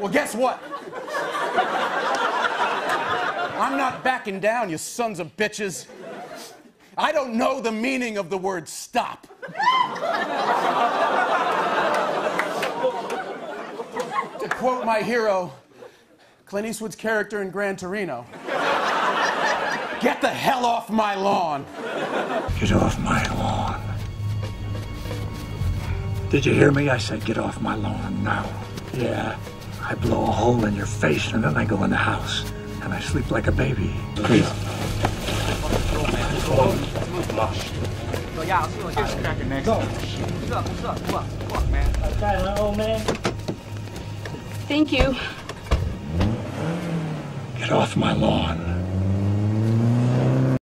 Well, guess what? I'm not backing down, you sons of bitches. I don't know the meaning of the word stop. to quote my hero, Clint Eastwood's character in Gran Torino Get the hell off my lawn. Get off my lawn. Did you hear me? I said get off my lawn now. Yeah, I blow a hole in your face and then I go in the house and I sleep like a baby. Please. Thank you. Get off my lawn.